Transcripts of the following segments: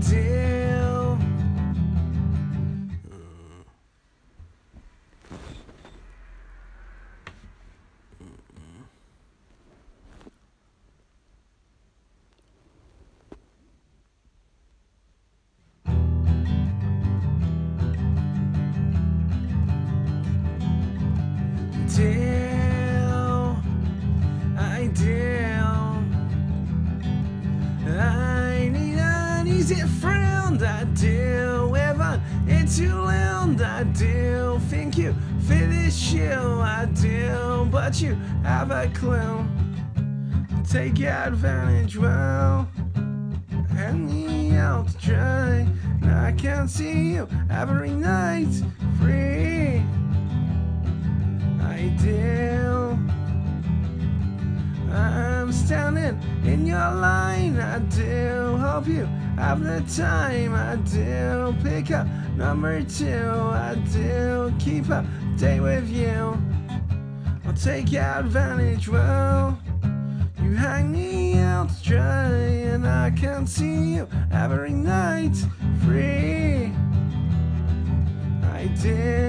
did. Is it frowned I do, ever? Uh, it's you lound, I do think you finish this I do, but you have a clue. Take advantage, well, and me out to dry. Now I can't see you every night, free. I do. I'm standing in your line, I do hope you have the time. I do pick up number two. I do keep up date with you. I'll take advantage. Well, you hang me out to dry, and I can see you every night. Free. I do.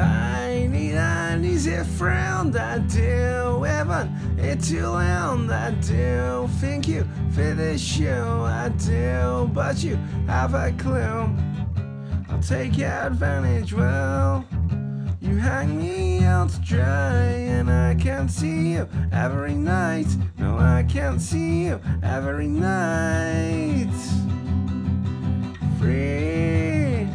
I need an easy friend, I do. Even it's you land, I do. Think you the shoe, I do. But you have a clue. I'll take advantage, well. You hang me out to dry, and I can't see you every night. No, I can't see you every night. Free.